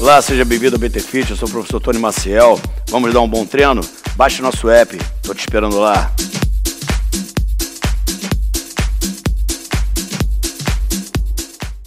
Olá, seja bem-vindo ao BT Fit, eu sou o professor Tony Maciel. Vamos dar um bom treino? Baixe nosso app, tô te esperando lá.